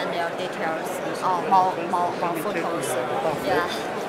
And their details on more, more, more photos. yeah